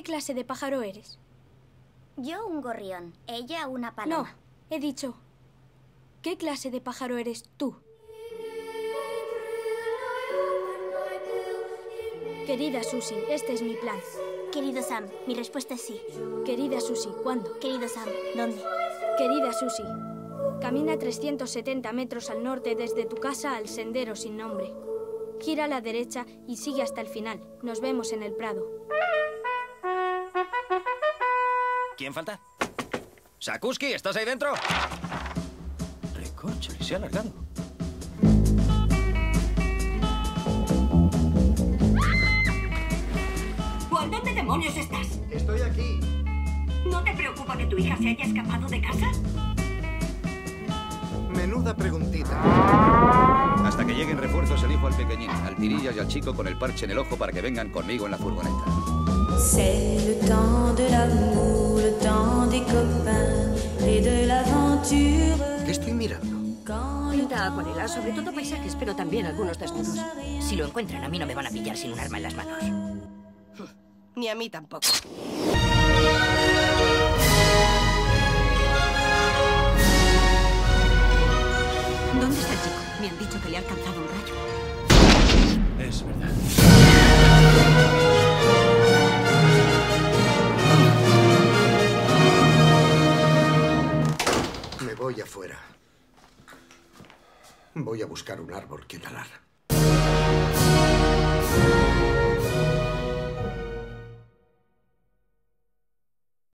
¿Qué clase de pájaro eres? Yo un gorrión, ella una paloma. No, he dicho. ¿Qué clase de pájaro eres tú? Querida Susie, este es mi plan. Querido Sam, mi respuesta es sí. Querida Susie, ¿cuándo? Querido Sam, ¿dónde? Querida Susie, camina 370 metros al norte desde tu casa al sendero sin nombre. Gira a la derecha y sigue hasta el final. Nos vemos en el Prado. ¿Quién falta? Sakuski, ¿estás ahí dentro? Recorcholis, se ha alargado. Juan, ¿dónde demonios estás? Estoy aquí. ¿No te preocupa que tu hija se haya escapado de casa? Menuda preguntita. Hasta que lleguen refuerzos, elijo al pequeñín, al tirillas y al chico con el parche en el ojo para que vengan conmigo en la furgoneta. Pinta sobre todo paisajes, pero también algunos desnudos. Si lo encuentran, a mí no me van a pillar sin un arma en las manos. Ni a mí tampoco. ¿Dónde está el chico? Me han dicho que le ha alcanzado un rayo. Es verdad. Me voy afuera. Voy a buscar un árbol que talar.